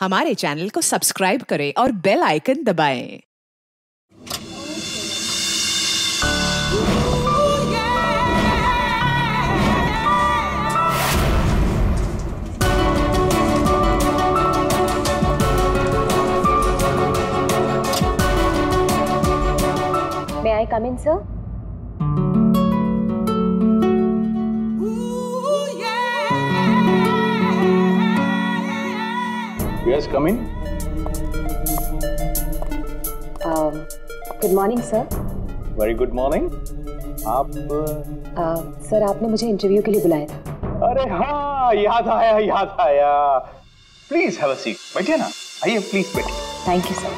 हमारे चैनल को सब्सक्राइब करें और बेल आइकन दबाएँ। May I come in, sir? Yes, come in. Um, good morning, sir. Very good morning. आप Uh, sir आपने मुझे इंटरव्यू के लिए बुलाया था। अरे हाँ याद आया याद आया। प्लीज़ हैव अ सीट बैठिए ना। आइए प्लीज़ बैठिए। Thank you sir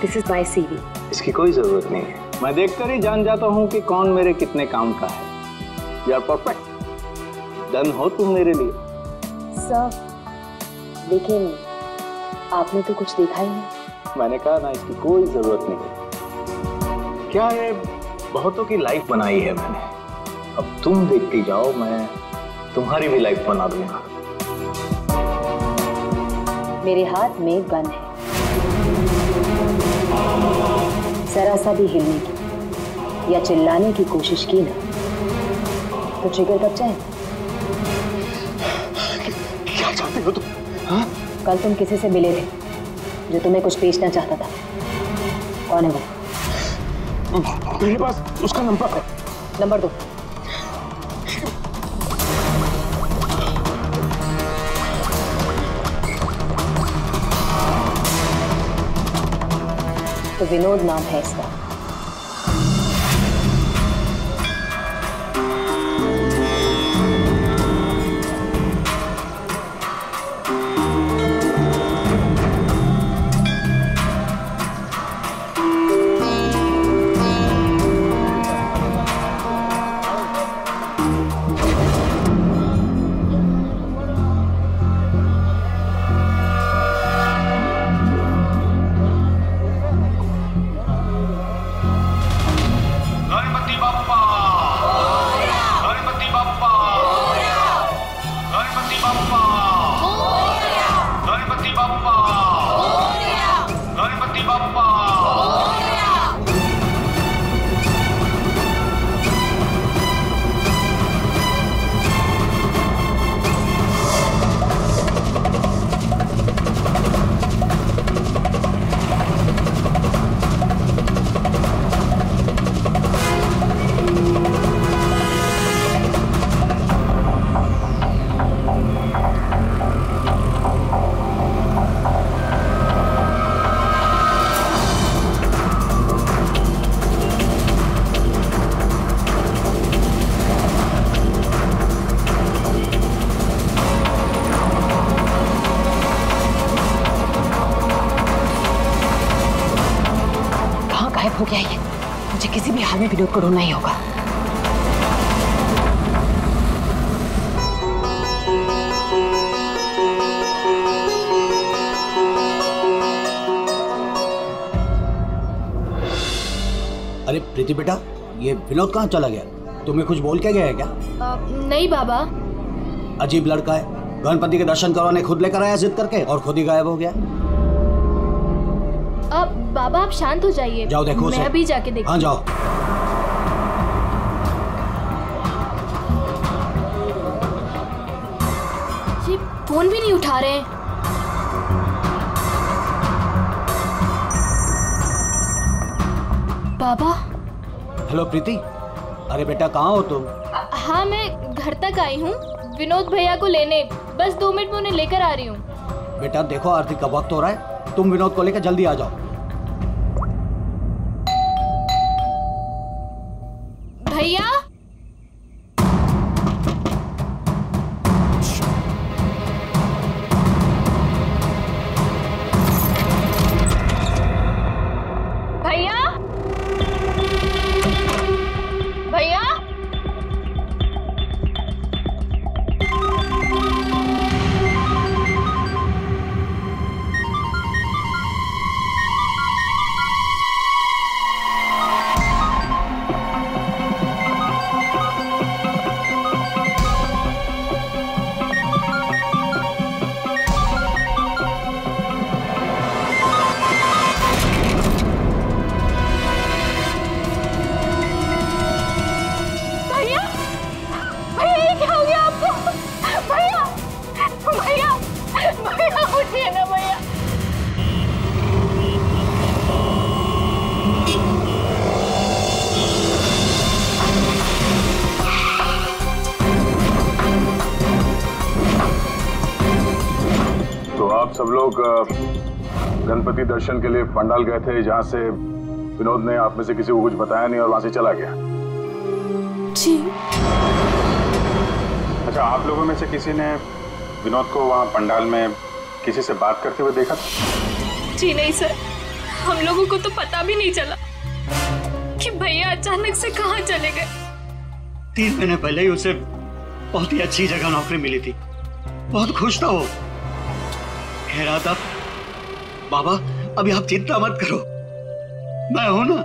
this is my CV इसकी कोई ज़रूरत नहीं है। मैं देखकर ही जान जाता हूँ कि कौन मेरे कितने काम का है। यू आर परफेक्ट डन हो तुम मेरे लिए. सर लेकिन आपने तो कुछ देखा ही नहीं. मैंने कहा ना इसकी कोई ज़रूरत नहीं. क्या है बहुतों की लाइफ बनाई है मैंने? अब तुम देखती जाओ मैं तुम्हारी भी लाइफ बना दूँगा. मेरे हाथ में गन है. जरा सा भी हिलने की या चिल्लाने की कोशिश की ना. तो ट्रिगर कब जाए क्या चाहते हो तुम? कल तुम किसी से मिले थे जो तुम्हें कुछ बेचना चाहता था। कौन है वो? मेरे पास उसका नंबर है। नंबर दो। तो विनोद नाम है इसका। भी हाल में विनोद को ढूंढना ही होगा। अरे प्रीति बेटा ये विनोद कहाँ चला गया? तुम्हें कुछ बोल के गया है क्या? अ, नहीं बाबा। अजीब लड़का है। गणपति के दर्शन करवाने खुद लेकर आया जिद करके और खुद ही गायब हो गया। अब बाबा आप शांत हो जाइए। जाओ देखो मैं। अभी जाके देखो हाँ। जाओ। फ़ोन भी नहीं उठा रहे। बाबा। हेलो प्रीति। अरे बेटा कहाँ हो तुम? हाँ मैं घर तक आई हूँ विनोद भैया को लेने। बस दो मिनट में उन्हें लेकर आ रही हूँ। बेटा देखो आरती का वक्त हो रहा है। तुम विनोद को लेकर जल्दी आ जाओ। लोग गणपति दर्शन के लिए पंडाल गए थे जहाँ से विनोद ने आप में से किसी को कुछ बताया नहीं और वहाँ से चला गया। जी। अच्छा आप लोगों में से किसी ने विनोद को वहाँ पंडाल में किसी से बात करते हुए देखा? था जी नहीं सर। हम लोगों को तो पता भी नहीं चला कि भैया अचानक से कहाँ चले गए। तीन महीने पहले ही उसे बहुत ही अच्छी जगह नौकरी मिली थी। बहुत खुश था वो। कह रहा था बाबा अभी आप चिंता मत करो। मैं हूँ ना?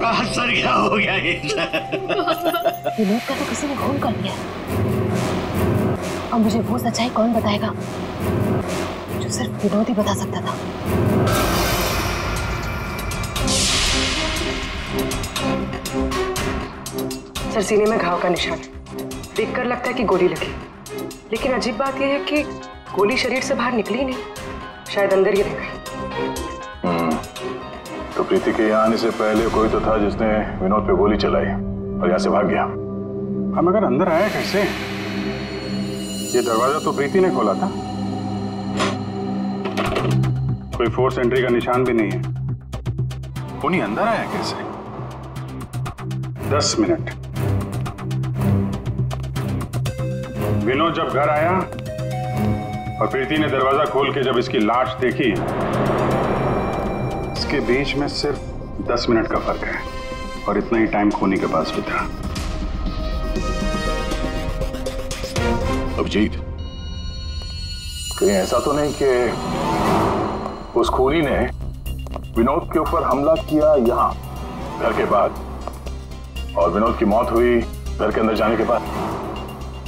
कहा सर क्या हो गया ये? विनोद का तो किसी ने खून कर दिया। अब मुझे वो सच्चाई कौन बताएगा जो सिर्फ़ विनोद ही बता सकता था? सर सीने में घाव का निशान देखकर लगता है कि गोली लगी। लेकिन अजीब बात यह है कि गोली शरीर से बाहर निकली नहीं। शायद अंदर ही रह गई। तो प्रीति के यहाँ आने से पहले कोई तो था जिसने विनोद पे गोली चलाई और यहाँ से भाग गया। हम अगर अंदर आया कैसे? ये दरवाज़ा तो प्रीति ने खोला था। कोई फोर्स एंट्री का निशान भी नहीं है। उन्हीं अंदर आया कैसे? दस मिनट। विनोद जब घर आया और प्रीति ने दरवाज़ा खोल के जब इसकी लाश देखी इसके बीच में सिर्फ़ दस मिनट का फ़र्क है और इतना ही टाइम खोनी के पास भी था। अभिजीत। कहीं ऐसा तो नहीं कि उस खूनी ने विनोद के ऊपर हमला किया यहाँ घर के बाद और विनोद की मौत हुई घर के अंदर जाने के बाद।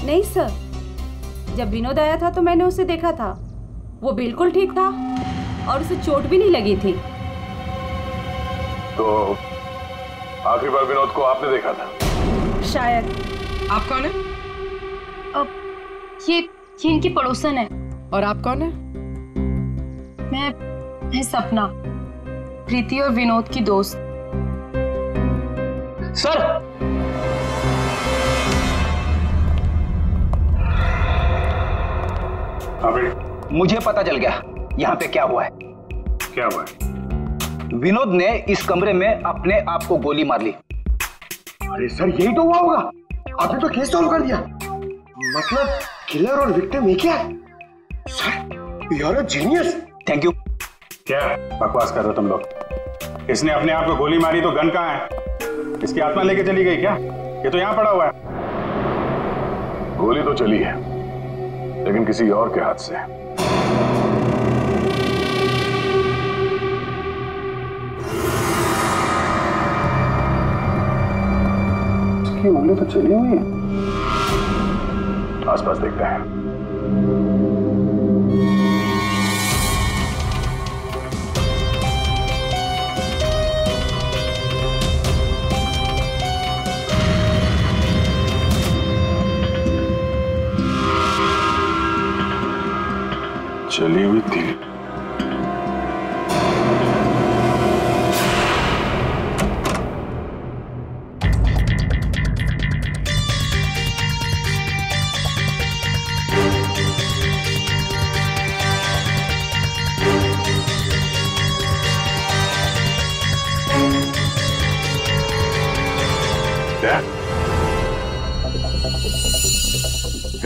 नहीं सर। जब विनोद आया था तो मैंने उसे देखा था। वो बिल्कुल ठीक था और उसे चोट भी नहीं लगी थी। तो आखिरी बार विनोद को आपने देखा था? शायद। आप कौन है? अब ये ये इनकी पड़ोसन है। और आप कौन है? मैं मैं सपना। प्रीति और विनोद की दोस्त। सर हाँ मुझे पता चल गया। यहाँ पे क्या हुआ है? क्या हुआ है? विनोद ने इस कमरे में अपने आप को गोली मार ली। अरे सर यही तो हुआ होगा। आपने तो केस सॉल्व कर दिया। मतलब किलर और विक्टिम एक ही है? Sir you are a genius thank you क्या बकवास कर रहे हो तुम लोग। इसने अपने आप को गोली मारी तो गन कहाँ है? इसकी आत्मा लेके चली गई क्या? ये तो यहाँ पड़ा हुआ है। गोली तो चली है। लेकिन किसी और के हाथ से। उंगली तो चली हुई है। आसपास देखते हैं। चली हुई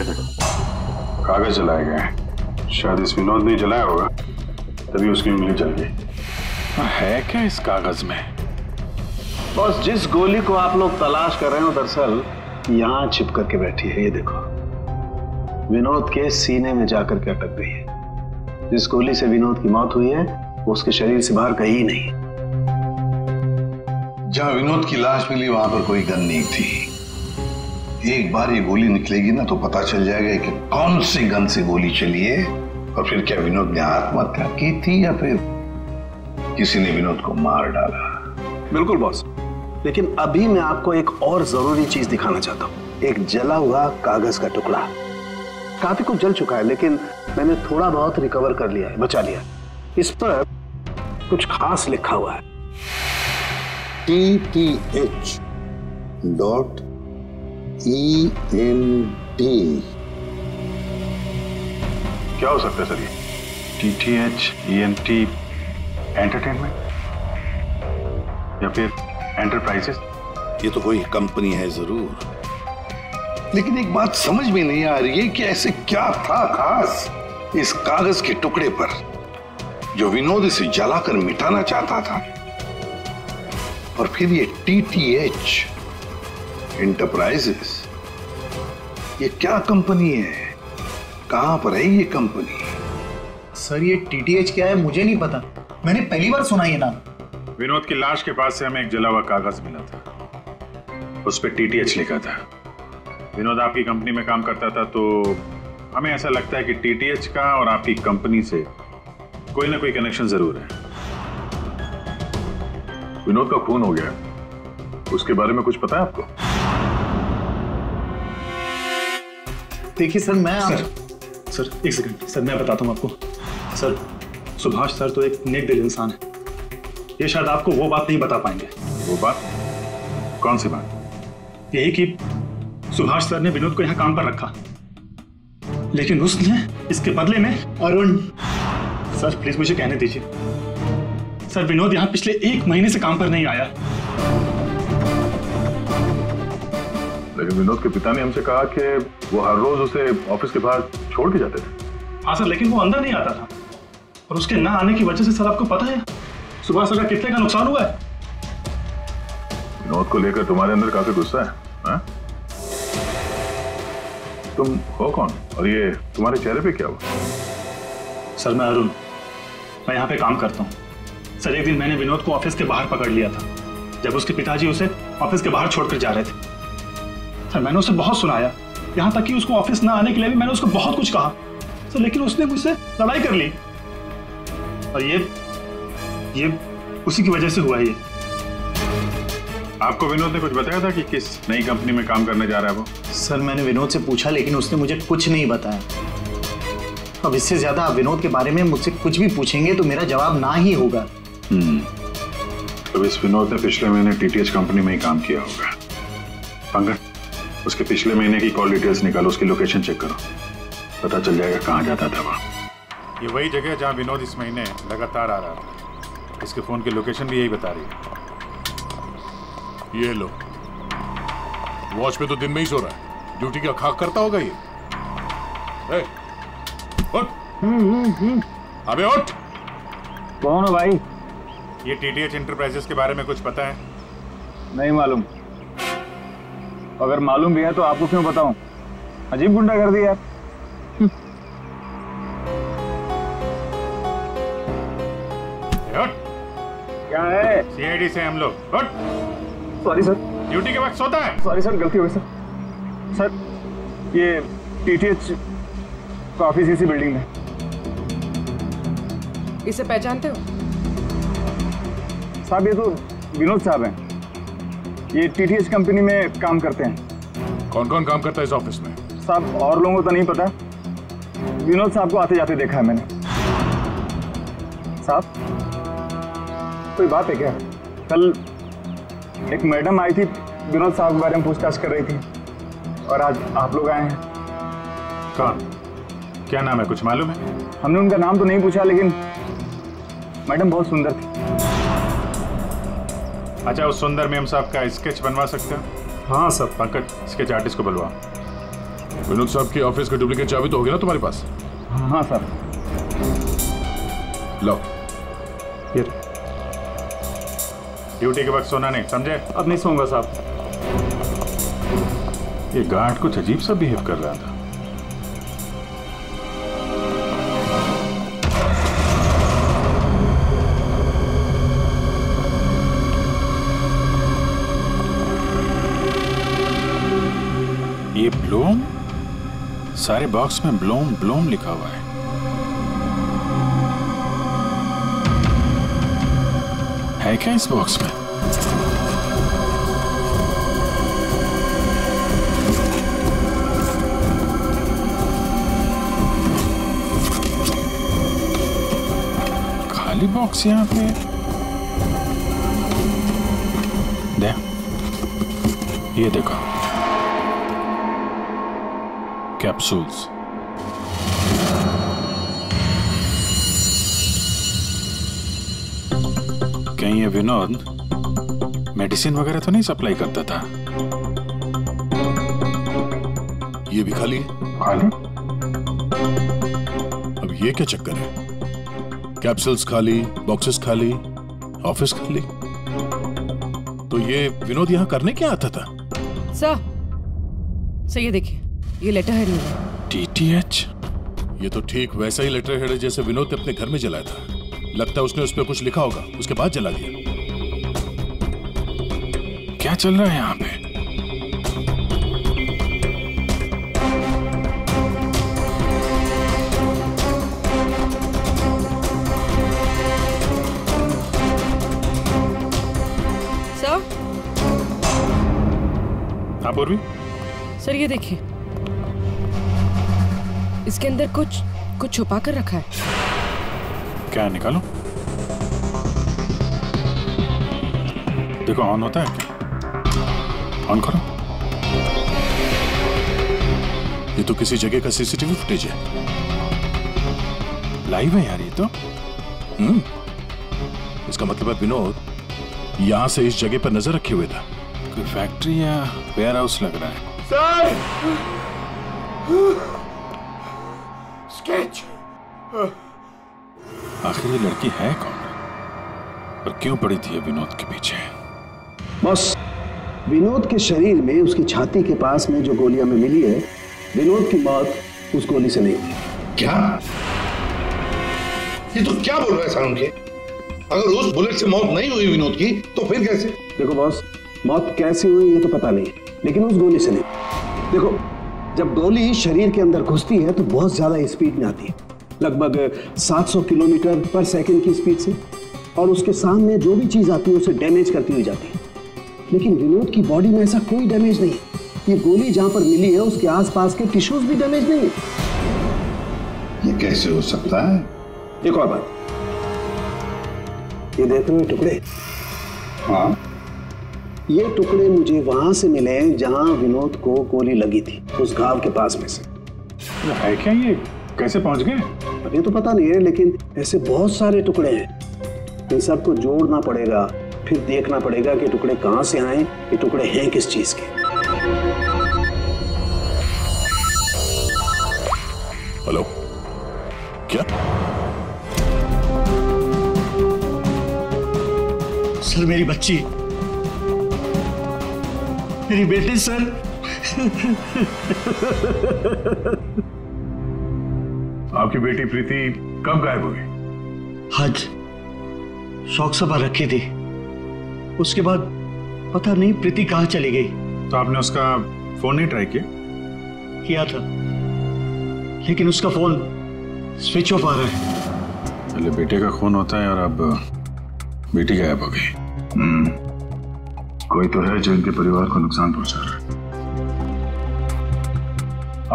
देखो कागज़ जलाए गए हैं शायद इस विनोद ने जलाया होगा। तभी उसकी उंगली जल गई। है क्या इस कागज़ में? बस जिस गोली को आप लोग तलाश कर रहे हो दरअसल यहाँ छिप करके बैठी है ये देखो। विनोद के सीने में जाकर के अटक गई है। जिस गोली से विनोद की मौत हुई है वो उसके शरीर से बाहर कहीं नहीं। जहाँ विनोद की लाश मिली वहाँ पर कोई गन नहीं थी। एक बार ये गोली निकलेगी ना तो पता चल जाएगा कि कौन सी गन से गोली चली है। और फिर क्या विनोद ने आत्महत्या की थी या फिर किसी ने विनोद को मार डाला? बिल्कुल बॉस लेकिन अभी मैं आपको एक और ज़रूरी चीज़ दिखाना चाहता हूँ। एक जला हुआ कागज़ का टुकड़ा। काफ़ी कुछ जल चुका है लेकिन मैंने थोड़ा बहुत रिकवर कर लिया है बचा लिया इस पर कुछ खास लिखा हुआ है। T T H dot E N T क्या हो सकता है सर ये T T H E N T entertainment या फिर एंटरप्राइजेस ये तो कोई कंपनी है ज़रूर। लेकिन एक बात समझ में नहीं आ रही है कि ऐसे क्या था खास इस कागज़ के टुकड़े पर जो विनोद इसे जलाकर मिटाना चाहता था। और फिर ये टीटीएच एंटरप्राइजेस ये क्या कंपनी है? कहाँ पर है ये कंपनी? सर ये टीटीएच क्या है? मुझे नहीं पता। मैंने पहली बार सुना ये नाम। विनोद की लाश के पास से हमें एक जला हुआ कागज़ मिला था। उस पर टीटीएच लिखा था। विनोद आपकी कंपनी में काम करता था तो हमें ऐसा लगता है कि टीटीएच का और आपकी कंपनी से कोई ना कोई कनेक्शन ज़रूर है। विनोद का खून हो गया। उसके बारे में कुछ पता है आपको? देखिए सर मैं सर सर एक सेकंड सर मैं बताता हूँ आपको। सर सुभाष सर तो एक नेक दिल इंसान है। ये शायद आपको वो बात नहीं बता पाएँगे। वो बात? कौन सी बात? यही कि सुभाष सर ने विनोद को यहाँ काम पर रखा। लेकिन उसने इसके बदले में अरुण। सर प्लीज़ मुझे कहने दीजिए। सर विनोद यहाँ पिछले एक महीने से काम पर नहीं आया। लेकिन विनोद के पिता ने हमसे कहा कि वो हर रोज उसे ऑफ़िस के बाहर छोड़ के जाते थे। हाँ सर लेकिन वो अंदर नहीं आता था। और उसके ना आने की वजह से सर आपको पता है सुभाष सर का कितने का नुकसान हुआ है? विनोद को लेकर तुम्हारे अंदर काफ़ी गुस्सा है हा? तुम हो कौन? और ये तुम्हारे चेहरे पे क्या हुआ? सर मैं अरुण। मैं यहाँ पे काम करता हूँ। सर एक दिन मैंने विनोद को ऑफ़िस के बाहर पकड़ लिया था। जब उसके पिताजी उसे ऑफ़िस के बाहर छोड़कर जा रहे थे। सर मैंने उसे बहुत सुनाया। यहाँ तक कि उसको ऑफ़िस ना आने के लिए भी मैंने उसको बहुत कुछ कहा। सर लेकिन उसने मुझसे लड़ाई कर ली। और ये ये उसी की वजह से हुआ है ये। आपको विनोद ने कुछ बताया था कि किस नई कंपनी में काम करने जा रहा है वो? सर मैंने विनोद से पूछा लेकिन उसने मुझे कुछ नहीं बताया। अब इससे ज़्यादा आप विनोद के बारे में मुझसे कुछ भी पूछेंगे तो मेरा जवाब ना ही होगा। तो इस विनोद ने पिछले महीने टीटीएच कंपनी में ही काम किया होगा। पंकज उसके पिछले महीने की कॉल डिटेल्स निकालो उसकी लोकेशन चेक करो। पता चल जाएगा कहाँ जाता था वह। ये वही जगह जहाँ विनोद इस महीने लगातार आ रहा था। इसके फ़ोन की लोकेशन भी यही बता रही है। ये लो। वॉच पे तो दिन में ही सो रहा है। ड्यूटी का खाक करता होगा ये? ए, उठ। अबे उठ। कौन हो भाई? ये टीटीएच इंटरप्राइजेस के बारे में कुछ पता है? नहीं मालूम। अगर मालूम भी है तो आपको क्यों बताऊँ? अजीब गुंडा कर दिया क्या है? सीआईडी से हम लोग। सॉरी सर ड्यूटी के वक्त सोता है। सॉरी सर गलती हो गई सर सर ये टीटीएच का ऑफ़िस इसी बिल्डिंग में इसे पहचानते हो? साहब ये तो विनोद साहब हैं। ये टीटीएच कंपनी में काम करते हैं। कौन कौन काम करता है इस ऑफ़िस में? साहब और लोगों को तो नहीं पता। विनोद साहब को आते जाते देखा है मैंने। साहब कोई बात है क्या? कल एक मैडम आई थी विनोद साहब के बारे में पूछताछ कर रही थी। और आज आप लोग आए हैं। कौन? क्या नाम है? कुछ मालूम है? हमने उनका नाम तो नहीं पूछा लेकिन मैडम बहुत सुंदर थी। अच्छा उस सुंदर मेम साहब का स्केच बनवा सकते हैं? हाँ सर पंकज स्केच आर्टिस्ट को बुलवा। विनोद साहब की ऑफ़िस का डुप्लीकेट चाबी तो होगी ना तुम्हारे पास? हाँ सर। लो। ये ड्यूटी के वक्त सोना नहीं समझे? अब नहीं सोऊँगा साहब। ये गार्ड कुछ अजीब सा बिहेव कर रहा था। ये ब्लूम? सारे बॉक्स में ब्लूम ब्लूम लिखा हुआ है। है क्या इस बॉक्स में? खाली बॉक्स यहाँ पे? दे ये देखो। capsules. कहीं ये विनोद मेडिसिन वगैरह तो नहीं सप्लाई करता था? ये भी खाली है? खाली? अब ये क्या चक्कर है? कैप्सूल्स खाली बॉक्सेस खाली ऑफ़िस खाली। तो ये विनोद यहाँ करने क्या आता था? सर सर ये देखिए। ये लेटर हेड मिला टीटीएच ये तो ठीक वैसा ही लेटर हेड है जैसे विनोद ने अपने घर में जलाया था। लगता है उसने उस पर कुछ लिखा होगा उसके बाद जला दिया। क्या चल रहा है यहाँ पे? सर हाँ पूर्वी? सर ये देखिए। इसके अंदर कुछ कुछ छुपा कर रखा है। क्या निकालो? देखो ऑन होता है क्या? ऑन करो। ये तो किसी जगह का सीसीटीवी फुटेज है। लाइव है यार ये तो। हम्म। इसका मतलब है विनोद यहाँ से इस जगह पर नज़र रखे हुए था। कोई फैक्ट्री या वेयर हाउस लग रहा है? सर ये लड़की है कौन? और क्यों पड़ी थी विनोद के पीछे? बस विनोद के शरीर में उसकी छाती के पास में जो गोलियाँ में मिली है विनोद की मौत उस गोली से नहीं हुई क्या? ये तो क्या बोल रहा है सारुण के? अगर उस बुलेट से मौत नहीं हुई विनोद की तो फिर कैसे? देखो बॉस मौत कैसे हुई ये तो पता नहीं लेकिन उस गोली से नहीं। देखो जब गोली शरीर के अंदर घुसती है तो बहुत ज़्यादा स्पीड में आती है। लगभग 700 किलोमीटर पर सेकंड की स्पीड से। और उसके सामने जो भी चीज़ आती है उसे डैमेज करती हुई जाती है। लेकिन विनोद की बॉडी में ऐसा कोई डैमेज नहीं। है ये गोली जहाँ पर मिली है उसके आसपास के टिश्यूज भी डैमेज नहीं है। ये कैसे हो सकता है? एक और बात। ये देख रहे हो टुकड़े। हाँ। ये टुकड़े मुझे वहाँ से मिले जहाँ विनोद को गोली लगी थी उस घाव के पास में से। है क्या ये? कैसे पहुँच गए? ये तो पता नहीं है लेकिन ऐसे बहुत सारे टुकड़े हैं। इन सबको जोड़ना पड़ेगा फिर देखना पड़ेगा कि टुकड़े कहाँ से आए ये टुकड़े हैं किस चीज़ के। हेलो? क्या? सर मेरी बच्ची। मेरी बेटी सर। आपकी बेटी प्रीति कब गायब हुई हज शौक सभा रखी थी। उसके बाद पता नहीं प्रीति कहाँ चली गई। तो आपने उसका फ़ोन नहीं ट्राई किया? किया था। लेकिन उसका फ़ोन स्विच ऑफ़ आ रहा है। पहले बेटे का खून होता है और अब बेटी गायब हो गई। हम्म, कोई तो है जो इनके परिवार को नुकसान पहुँचा रहा है।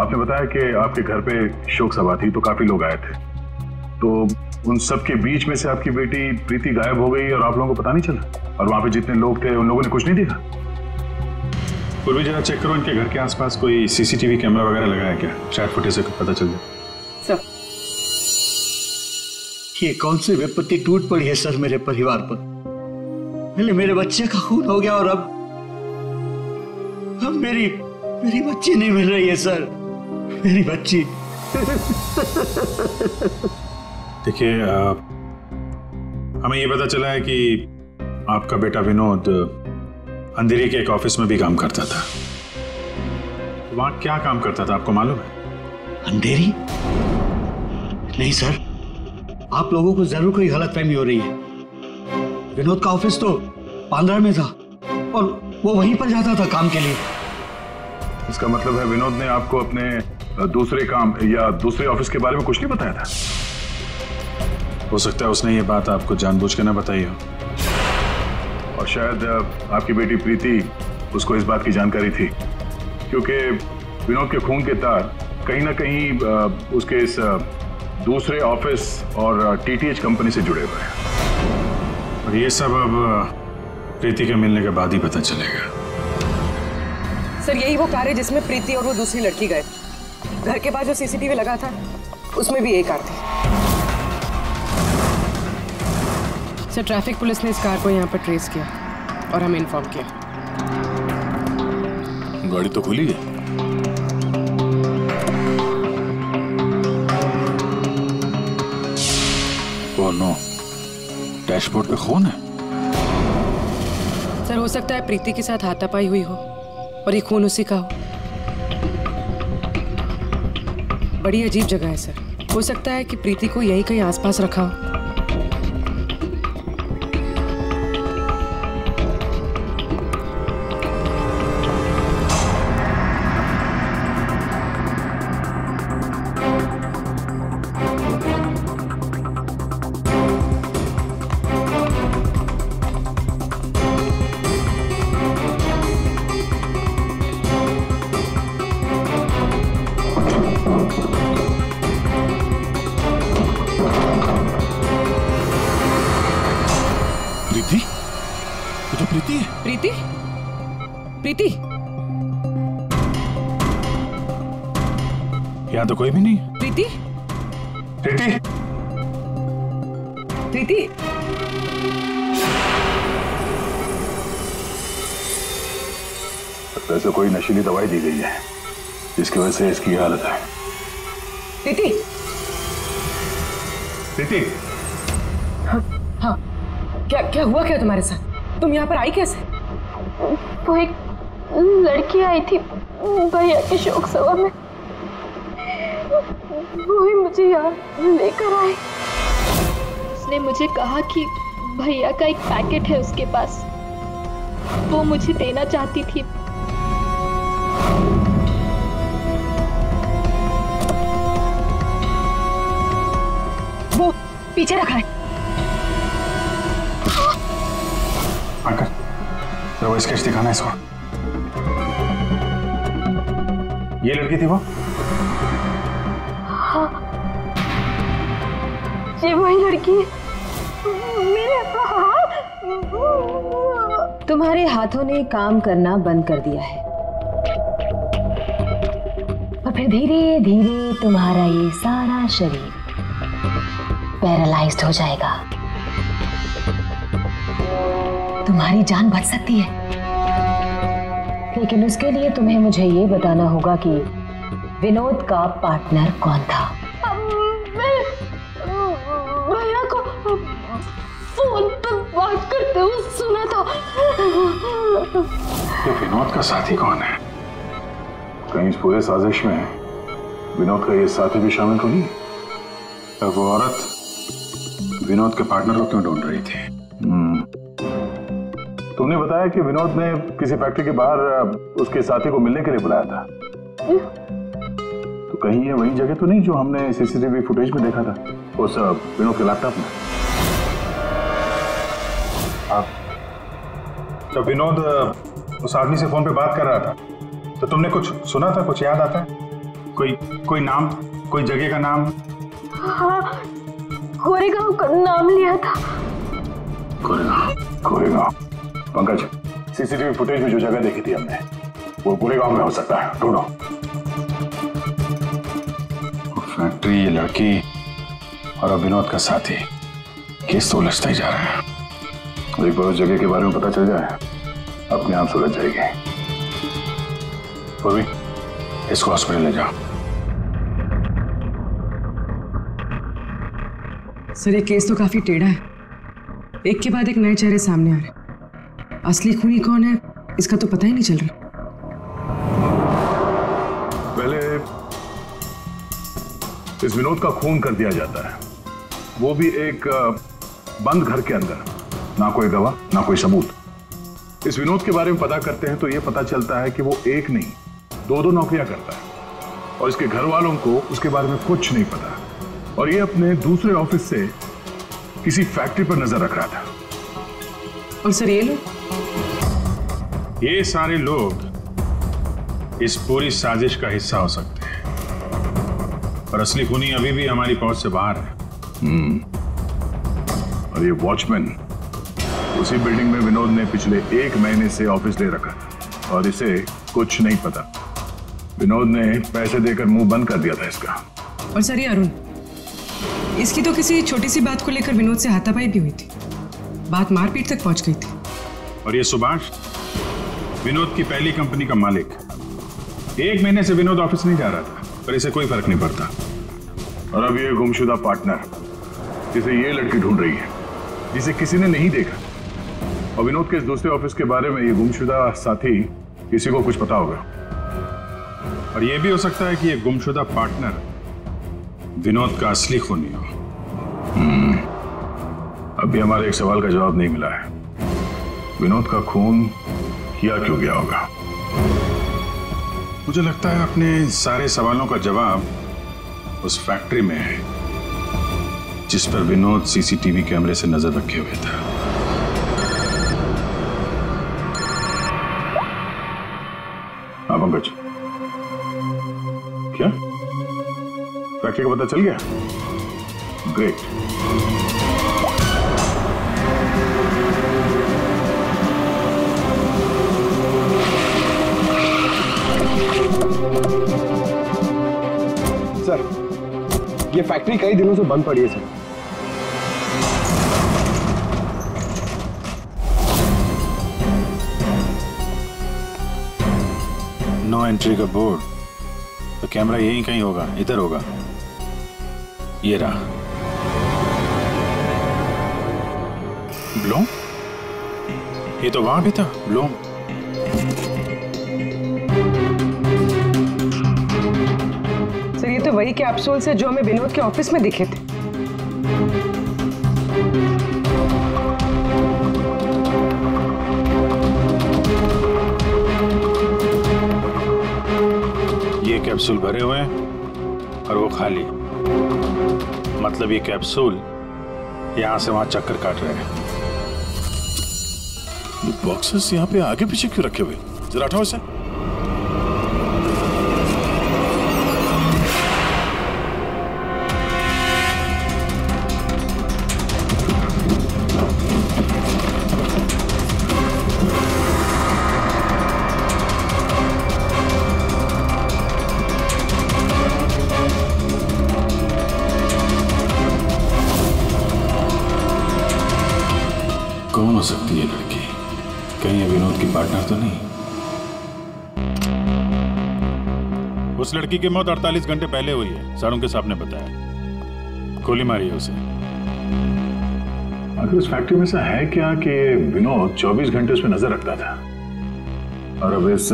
आपने बताया कि आपके घर पे शोक सभा थी तो काफ़ी लोग आए थे। तो उन सब के बीच में से आपकी बेटी प्रीति गायब हो गई और आप लोगों को पता नहीं चला? और वहाँ पे जितने लोग थे उन लोगों ने कुछ नहीं देखा? पूर्वी जरा चेक करो इनके घर के आसपास कोई सीसीटीवी कैमरा वगैरह लगा है क्या? शायद फुटेज से पता चल जाए। सर। ये कौन सी विपत्ति टूट पड़ी है सर मेरे परिवार पर? पहले मेरे बच्चे का खून हो गया और अब अब मेरी मेरी बच्ची नहीं मिल रही है सर। मेरी बच्ची। देखिए हमें ये पता चला है कि आपका बेटा विनोद अंधेरी के एक ऑफ़िस में भी काम करता था। वहाँ क्या काम करता था आपको मालूम है? अंधेरी? नहीं सर। आप लोगों को ज़रूर कोई गलतफहमी हो रही है। विनोद का ऑफ़िस तो पांद्रा में था और वो वहीं पर जाता था काम के लिए। इसका मतलब है विनोद ने आपको अपने दूसरे काम या दूसरे ऑफ़िस के बारे में कुछ नहीं बताया था? हो सकता है उसने ये बात आपको जानबूझ के ना बताई हो। और शायद आपकी बेटी प्रीति उसको इस बात की जानकारी थी। क्योंकि विनोद के खून के तार कहीं ना कहीं उसके इस दूसरे ऑफ़िस और टीटीएच कंपनी से जुड़े हुए हैं। और ये सब अब प्रीति के मिलने के बाद ही पता चलेगा। सर यही वो कार है जिसमें प्रीति और वो दूसरी लड़की गए। घर के पास जो सीसीटीवी लगा था उसमें भी एक कार थी। सर ट्रैफ़िक पुलिस ने इस कार को यहाँ पर ट्रेस किया और हमें इन्फॉर्म किया। गाड़ी तो खुली है। Oh no. डैशबोर्ड पे खून है? सर हो सकता है प्रीति के साथ हाथापाई हुई हो और ये खून उसी का हो। बड़ी अजीब जगह है, सर। हो सकता है कि प्रीति को यहीं कहीं आसपास रखा हो। तो कोई भी नहीं। प्रीति? प्रीति? प्रीति? वैसे कोई नशीली दवाई दी गई है। जिसकी वजह से इसकी हालत है। प्रीति? प्रीति? हाँ हाँ। क्या क्या हुआ क्या तुम्हारे साथ? तुम यहाँ पर आई कैसे? वो एक लड़की आई थी भैया के शोक सभा में। वो ही मुझे यहाँ लेकर आई उसने मुझे कहा कि भैया का एक पैकेट है उसके पास। वो मुझे देना चाहती थी। वो पीछे रखा है। अंकल जरा वो स्केच दिखाना इसको। ये लड़की थी वो? ये वही लड़की। मेरे तुम्हारे हाथों ने काम करना बंद कर दिया है। और फिर धीरे धीरे तुम्हारा ये सारा शरीर पैरालाइज्ड हो जाएगा। तुम्हारी जान बच सकती है। लेकिन उसके लिए तुम्हें मुझे ये बताना होगा कि विनोद का पार्टनर कौन था? ये विनोद का साथी कौन है? कहीं इस पूरे साजिश में विनोद का ये साथी भी शामिल तो नहीं? वो औरत विनोद के पार्टनर को क्यों ढूंढ रही थी? हम्म। तुमने बताया कि विनोद ने किसी फैक्ट्री के बाहर उसके साथी को मिलने के लिए बुलाया था। तो कहीं ये वही जगह तो नहीं जो हमने सीसीटीवी फुटेज में देखा था? उस विनोद के लैपटॉप में। आप जब विनोद उस आदमी से फ़ोन पे बात कर रहा था। तो तुमने कुछ सुना था? कुछ याद आता है? कोई कोई नाम? कोई जगह का नाम? हाँ गोरेगांव का नाम लिया था। गोरेगांव गोरेगांव पंकज सीसीटीवी फुटेज में जो जगह देखी थी हमने वो गोरेगांव में हो सकता है। ढूंढो। फैक्ट्री ये लड़की और अब विनोद का साथी केस तो उलझता ही जा रहा है। एक बार उस जगह के बारे में पता चल जाए। अपने आप सुलझ जाएगी पूर्वी इसको हॉस्पिटल ले जाओ। सर ये केस तो काफ़ी टेढ़ा है। एक के बाद एक नए चेहरे सामने आ रहे असली खूनी कौन है इसका तो पता ही नहीं चल रहा। पहले इस विनोद का खून कर दिया जाता है। वो भी एक बंद घर के अंदर। ना कोई गवाह ना कोई सबूत। इस विनोद के बारे में पता करते हैं तो यह पता चलता है कि वो एक नहीं दो दो नौकरियाँ करता है। और इसके घर वालों को उसके बारे में कुछ नहीं पता। और ये अपने दूसरे ऑफ़िस से किसी फैक्ट्री पर नज़र रख रहा था। और सर ये लोग ये सारे लोग इस पूरी साजिश का हिस्सा हो सकते हैं। पर असली खूनी अभी भी हमारी पहुँच से बाहर है। हम्म। और ये वॉचमैन उसी बिल्डिंग में विनोद ने पिछले एक महीने से ऑफ़िस ले रखा था और इसे कुछ नहीं पता। विनोद ने पैसे देकर मुँह बंद कर दिया था इसका। और सर अरुण इसकी तो किसी छोटी सी बात को लेकर विनोद से हाथापाई भी हुई थी। बात मारपीट तक पहुँच गई थी। और ये सुभाष विनोद की पहली कंपनी का मालिक। एक महीने से विनोद ऑफ़िस नहीं जा रहा था पर इसे कोई फ़र्क नहीं पड़ता। और अब ये गुमशुदा पार्टनर जिसे ये लड़की ढूंढ रही है जिसे किसी ने नहीं देखा और विनोद के इस दूसरे ऑफ़िस के बारे में ये गुमशुदा साथी किसी को कुछ पता होगा। और ये भी हो सकता है कि ये गुमशुदा पार्टनर विनोद का असली खूनी हो हम्म, अभी हमारे एक सवाल का जवाब नहीं मिला है। विनोद का खून किया क्यों गया होगा? मुझे लगता है अपने सारे सवालों का जवाब उस फैक्ट्री में है जिस पर विनोद सीसीटीवी कैमरे से नज़र रखे हुए था। हाँ पंकज क्या? फैक्ट्री का पता चल गया? ग्रेट सर ये फैक्ट्री कई दिनों से बंद पड़ी है सर एंट्री का बोर्ड तो कैमरा यहीं कहीं होगा, इधर होगा। ये रहा। ब्लोम ये तो वहाँ भी था ब्लोम सर, ये तो वही कैप्सूल्स है जो हमें विनोद के ऑफ़िस में दिखे थे। कैप्सूल भरे हुए हैं और वो खाली मतलब ये कैप्सूल यहाँ से वहाँ चक्कर काट रहे हैं। बॉक्सेस यहाँ पे आगे पीछे क्यों रखे हुए जरा हटाओ इसे। हो सकती है लड़की। कहीं विनोद की पार्टनर तो नहीं? उस लड़की की मौत 48 घंटे पहले हुई है सारों के साहब ने बताया। गोली मारी है उसे। आखिर उस फैक्ट्री में से है क्या कि विनोद 24 घंटे उसमें नज़र रखता था? और अब इस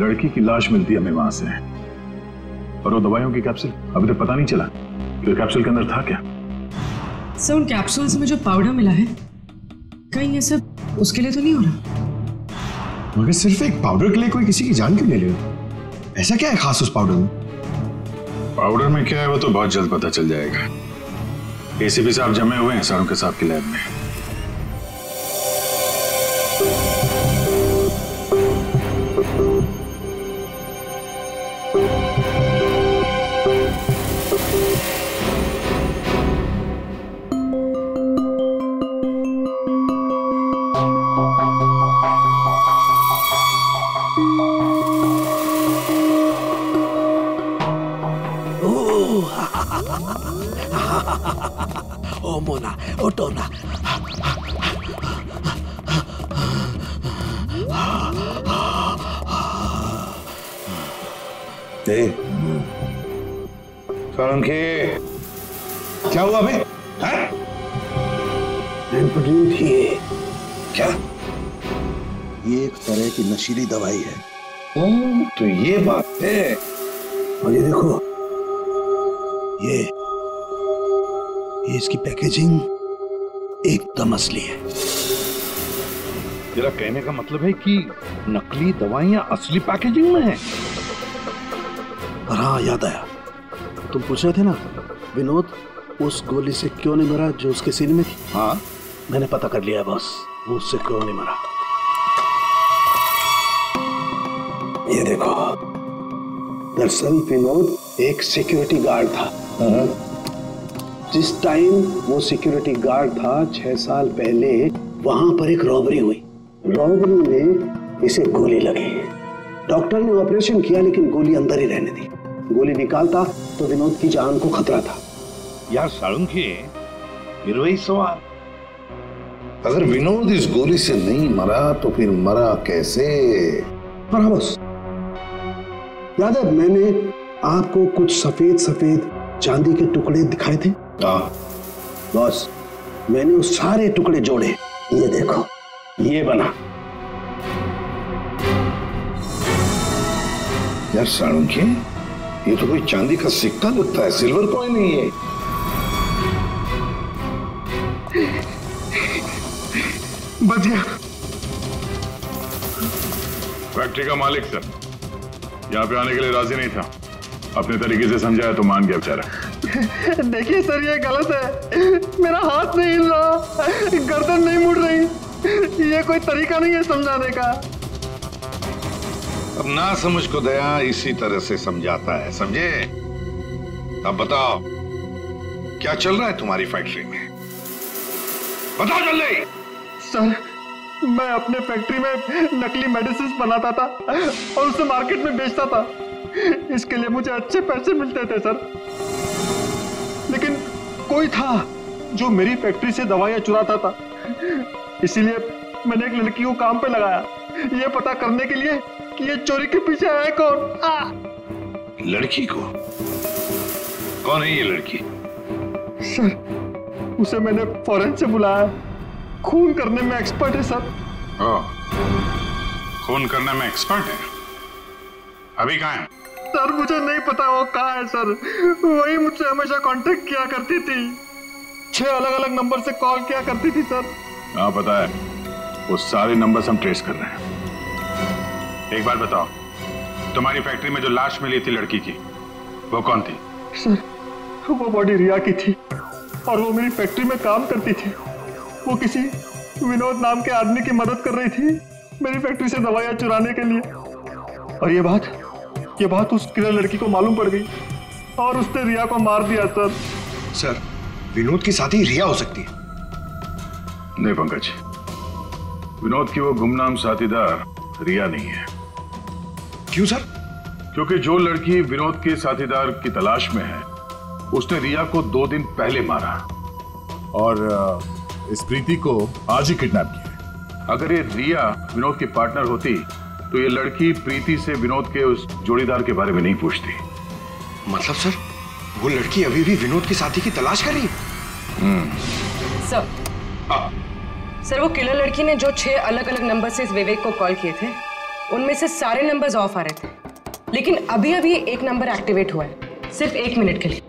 लड़की की लाश मिलती है हमें वहाँ से। और वो दवाइयों की कैप्सूल अभी तक पता नहीं चला कि कैप्सूल के अंदर था क्या? सर उन कैप्सूल्स में जो पाउडर मिला है कहीं ये सब? उसके लिए तो नहीं हो रहा। मगर सिर्फ़ एक पाउडर के लिए कोई किसी की जान क्यों ले रहे हो? ऐसा क्या है खास उस पाउडर में? पाउडर में क्या है वो तो बहुत जल्द पता चल जाएगा। एसीपी साहब जमे हुए हैं सारों के साहब की लैब में। सोलंकी क्या हुआ हैं? थी क्या? ये एक तरह की नशीली दवाई है। ओ, तो ये बात है। और ये देखो। ये ये इसकी पैकेजिंग एकदम असली है। तेरा कहने का मतलब है कि नकली दवाइयाँ असली पैकेजिंग में है। और हाँ याद आया। तुम पूछ रहे थे ना विनोद उस गोली से क्यों नहीं मरा जो उसके सीने में थी? हाँ। मैंने पता कर लिया है बॉस वो उससे क्यों नहीं मरा। ये देखो दरअसल विनोद एक सिक्योरिटी गार्ड था। जिस टाइम वो सिक्योरिटी गार्ड था छह साल पहले वहाँ पर एक रॉबरी हुई। रॉबरी में इसे गोली लगी। डॉक्टर ने ऑपरेशन किया लेकिन गोली अंदर ही रहने दी। गोली निकालता तो विनोद की जान को खतरा था। यार साळुंखे फिर वही सवाल। अगर विनोद इस गोली से नहीं मरा तो फिर मरा कैसे? हाँ बस। याद है मैंने आपको कुछ सफ़ेद सफ़ेद चांदी के टुकड़े दिखाए थे? हाँ। बस मैंने उस सारे टुकड़े जोड़े। ये देखो ये बना। यार साणुज्य ये तो कोई चांदी का सिक्का लगता है सिल्वर कॉइन नहीं है। बच गया। फैक्ट्री का मालिक सर। यहाँ पे आने के लिए राज़ी नहीं था। अपने तरीके से समझाया तो मान गया बेचारा। देखिए सर ये गलत है। मेरा हाथ नहीं हिल रहा। गर्दन नहीं मुड़ रही। ये कोई तरीका नहीं है समझाने का। अब ना समझ को दया इसी तरह से समझाता है, समझे? अब बताओ, क्या चल रहा है तुम्हारी फैक्ट्री में? बताओ जल्दी! सर, मैं अपने फैक्ट्री में नकली मेडिसिन बनाता था और उसे मार्केट में बेचता था। इसके लिए मुझे अच्छे पैसे मिलते थे, सर। लेकिन कोई था जो मेरी फैक्ट्री से दवाइयाँ चुराता था। इसीलिए मैंने एक लड़की को काम पे लगाया। ये पता करने के लिए कि ये चोरी के पीछे है कौन? आ! लड़की को? कौन है ये लड़की? सर उसे मैंने फॉरेन से बुलाया। खून करने में एक्सपर्ट है सर। ओ, खून करने में एक्सपर्ट है? अभी कहा है? सर मुझे नहीं पता वो कहा है सर। वही मुझसे हमेशा कांटेक्ट किया करती थी। छह अलग अलग नंबर से कॉल किया करती थी सर। हाँ पता है वो सारे नंबर हम ट्रेस कर रहे हैं। एक बार बताओ। तुम्हारी फैक्ट्री में जो लाश मिली थी लड़की की वो कौन थी? सर वो बॉडी रिया की थी और वो मेरी फैक्ट्री में काम करती थी। वो किसी विनोद नाम के आदमी की मदद कर रही थी मेरी फैक्ट्री से दवाइयाँ चुराने के लिए। और ये बात ये बात उस किलर लड़की को मालूम पड़ गई और उसने रिया को मार दिया सर। सर विनोद की साथी रिया हो सकती है। नहीं पंकज विनोद की वो गुमनाम साथीदार रिया नहीं है। क्यों सर? क्योंकि जो लड़की विनोद के साथीदार की तलाश में है उसने रिया को दो दिन पहले मारा और इस प्रीति को आज ही किडनैप किया अगर ये रिया विनोद की पार्टनर होती तो ये लड़की प्रीति से विनोद के उस जोड़ीदार के बारे में नहीं पूछती। मतलब सर वो लड़की अभी भी विनोद के साथी की तलाश कर रही है? हम्म। सर। सर वो किलर लड़की ने जो छह अलग अलग नंबर से इस विवेक को कॉल किए थे उनमें से सारे नंबर्स ऑफ़ आ रहे थे। लेकिन अभी अभी एक नंबर एक्टिवेट हुआ है, सिर्फ़ एक मिनट के लिए।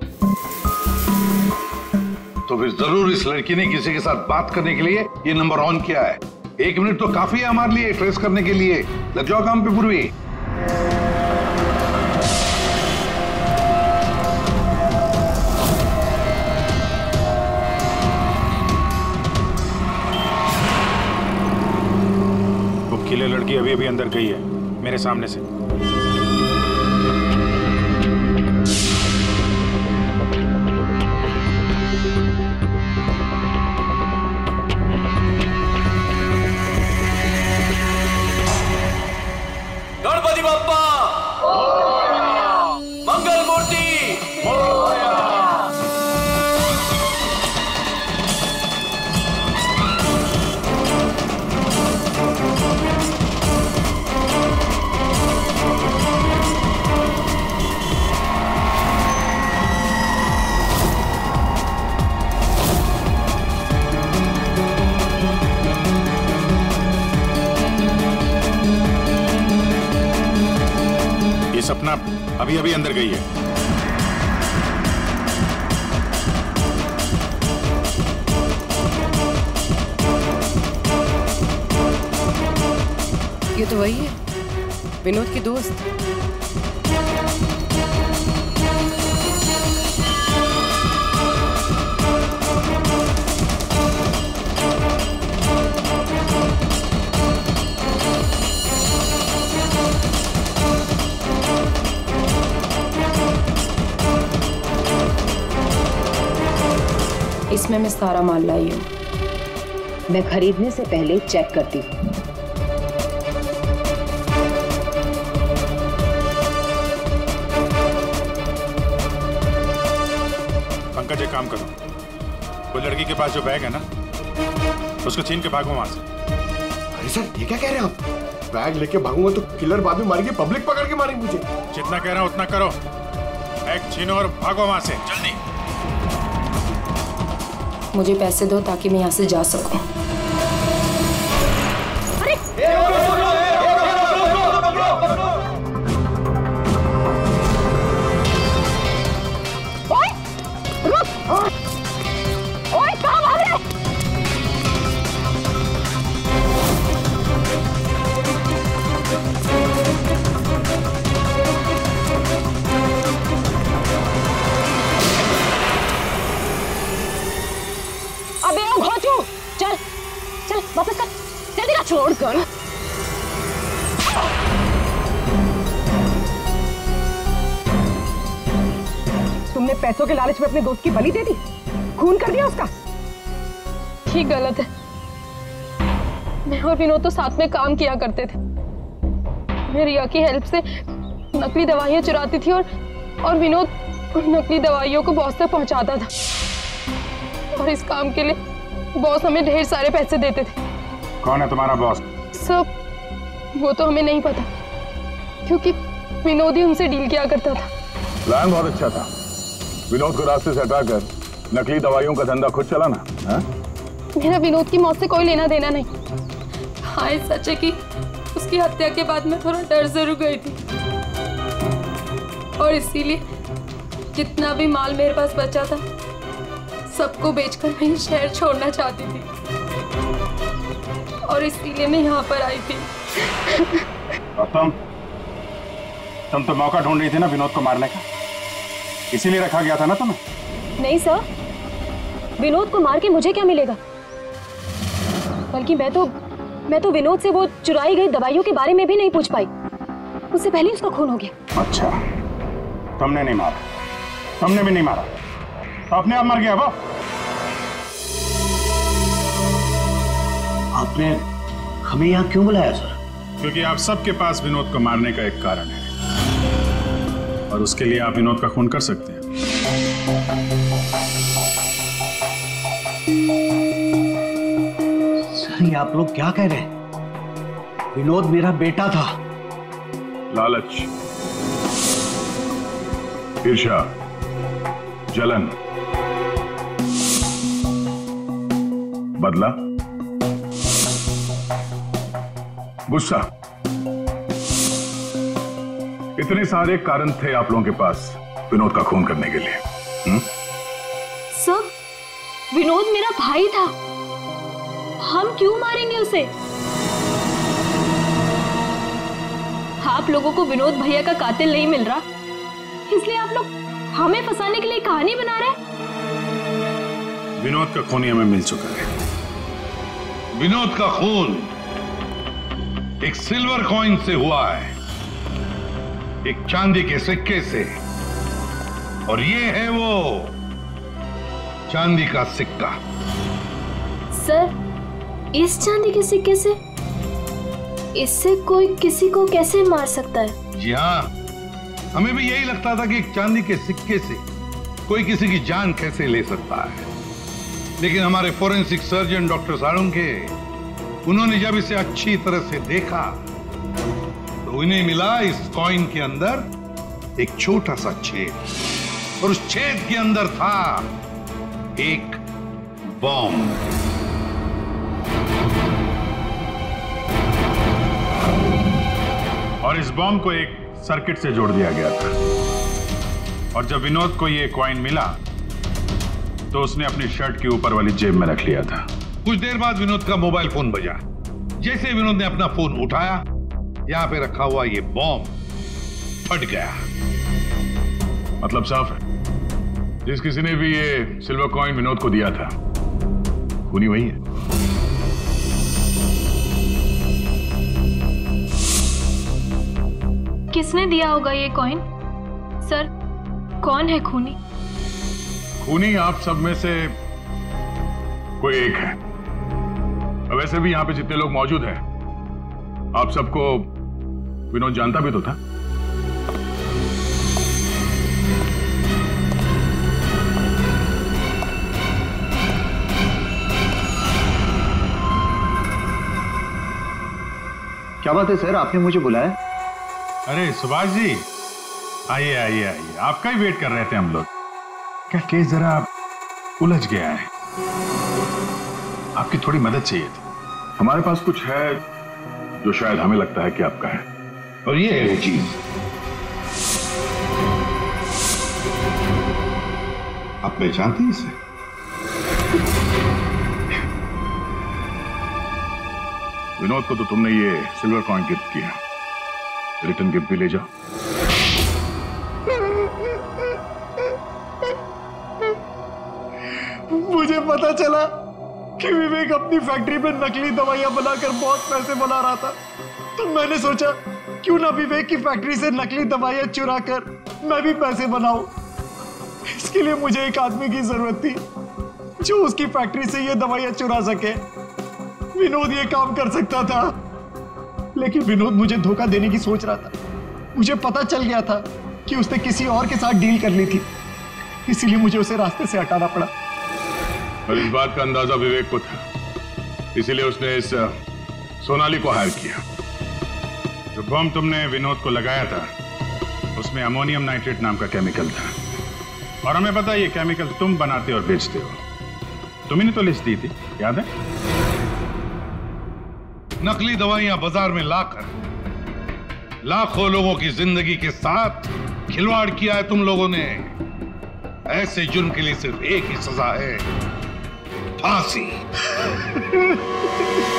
तो फिर ज़रूर इस लड़की ने किसी के साथ बात करने के लिए ये नंबर ऑन किया है। एक मिनट तो काफ़ी है हमारे लिए ट्रेस करने के लिए। लग जाओ काम पे पूर्वी। अभी अभी अंदर गई है मेरे सामने से। ये सपना अभी अभी अंदर गई है। ये तो वही है। विनोद की दोस्त। इसमें मैं सारा माल लाई हूँ। मैं खरीदने से पहले चेक करती हूँ। पंकज एक काम करो। वो लड़की के पास जो बैग है ना उसको छीन के भागो वहाँ से। अरे सर ये क्या कह रहे हो आप? बैग लेके भागूँगा तो किलर बाद में मारेंगे पब्लिक पकड़ के मारेंगे मुझे। जितना कह रहा हूँ उतना करो। बैग छीनो और भागो वहाँ से। जल्दी मुझे पैसे दो ताकि मैं यहाँ से जा सकूँ। पैसों के लालच में अपने दोस्त की बलि दे दी? खून कर दिया उसका? ठीक गलत है। मैं और विनोद तो साथ में काम किया करते थे। मैं रिया की हेल्प से नकली दवाइयाँ चुराती थी और और विनोद उन नकली दवाइयों को बॉस तक पहुंचाता था। और इस काम के लिए बॉस हमें ढेर सारे पैसे देते थे। कौन है तुम्हारा बॉस? सब वो तो हमें नहीं पता क्योंकि विनोद ही उनसे डील किया करता था। प्लान बहुत अच्छा था। विनोद को रास्ते से हटाकर नकली दवाइयों का धंधा खुद चलाना हाँ? मेरा विनोद की मौत से कोई लेना देना नहीं। हाँ सच है कि उसकी हत्या के बाद मैं थोड़ा डर ज़रूर गई थी। और इसीलिए जितना भी माल मेरे पास बचा था सबको बेचकर मैं शहर छोड़ना चाहती थी। और इसीलिए मैं यहाँ पर आई थी। तुम तुम तो मौका ढूंढ रही थी ना विनोद को मारने का? इसीलिए रखा गया था ना तुम्हें? नहीं सर। विनोद को मार के मुझे क्या मिलेगा? बल्कि मैं तो मैं तो विनोद से वो चुराई गई दवाइयों के बारे में भी नहीं पूछ पाई। उससे पहले उसका खून हो गया। अच्छा। तुमने नहीं मारा। तुमने भी नहीं मारा। तो अपने आप मर गया वो आपने हमें यहाँ क्यों बुलाया सर? क्योंकि आप सबके पास विनोद को मारने का एक कारण है। और उसके लिए आप विनोद का खून कर सकते हैं। सर ये आप लोग क्या कह रहे हैं? विनोद मेरा बेटा था। लालच ईर्षा जलन बदला गुस्सा। इतने सारे कारण थे आप लोगों के पास विनोद का खून करने के लिए। हुँ? सर विनोद मेरा भाई था। हम क्यों मारेंगे उसे? आप लोगों को विनोद भैया का कातिल नहीं मिल रहा। इसलिए आप लोग हमें फंसाने के लिए कहानी बना रहे विनोद का खून ही हमें मिल चुका है। विनोद का खून एक सिल्वर कॉइन से हुआ है। एक चांदी के सिक्के से। और ये है वो चांदी का सिक्का। सर इस चांदी के सिक्के से? इससे कोई किसी को कैसे मार सकता है? जी हाँ हमें भी यही लगता था कि एक चांदी के सिक्के से कोई किसी की जान कैसे ले सकता है। लेकिन हमारे फोरेंसिक सर्जन डॉक्टर साळुंके उन्होंने जब इसे अच्छी तरह से देखा उन्हें मिला इस कॉइन के अंदर एक छोटा सा छेद। और उस छेद के अंदर था एक बॉम्ब और इस बॉम्ब को एक सर्किट से जोड़ दिया गया था। और जब विनोद को ये कॉइन मिला तो उसने अपनी शर्ट के ऊपर वाली जेब में रख लिया था। कुछ देर बाद विनोद का मोबाइल फ़ोन बजा। जैसे विनोद ने अपना फ़ोन उठाया यहाँ पे रखा हुआ ये बॉम्ब फट गया। मतलब साफ़ है। जिस किसी ने भी ये सिल्वर कॉइन विनोद को दिया था खूनी वही है। किसने दिया होगा ये कॉइन सर कौन है खूनी? खूनी आप सब में से कोई एक है। वैसे भी यहाँ पे जितने लोग मौजूद हैं आप सबको विनोद जानता भी तो था। क्या बात है सर? आपने मुझे बुलाया? अरे सुभाष जी। आइए आइए आइए। आपका ही वेट कर रहे थे हम लोग। क्या केस जरा उलझ गया है? आपकी थोड़ी मदद चाहिए थी। हमारे पास कुछ है जो शायद हमें लगता है कि आपका है। और ये है वो चीज़। आप पहचानते हैं इसे? विनोद को तो तुमने ये सिल्वर कॉइन गिफ्ट किया। रिटर्न गिफ्ट भी ले जाओ। मुझे पता चला कि विवेक अपनी फैक्ट्री में नकली दवाइयाँ बनाकर बहुत पैसे बना रहा था। तो मैंने सोचा क्यों ना विवेक की फैक्ट्री से नकली दवाइयाँ चुरा कर मैं भी पैसे बनाऊँ? इसके लिए मुझे एक आदमी की ज़रूरत थी, जो उसकी फैक्ट्री से ये दवाइयाँ चुरा सके। विनोद ये काम कर सकता था। लेकिन विनोद मुझे धोखा देने की सोच रहा था। मुझे पता चल गया था कि उसने किसी और के साथ डील कर ली थी। इसीलिए मुझे उसे रास्ते से हटाना पड़ा। और इस बात का अंदाज़ा विवेक को था। इसीलिए उसने इस सोनाली को हायर किया। जो बम तुमने विनोद को लगाया था, उसमें अमोनियम नाइट्रेट नाम का केमिकल था। और हमें पता ये केमिकल तुम बनाते और बेचते हो। तुम्ही तो लिस्ट दी थी, याद है? नकली दवाइयाँ बाज़ार में लाकर, लाखों लोगों की ज़िंदगी के साथ खिलवाड़ किया है तुम लोगों ने। ऐसे जुर्म के लिए सिर्फ़ एक ही सजा है, फांसी।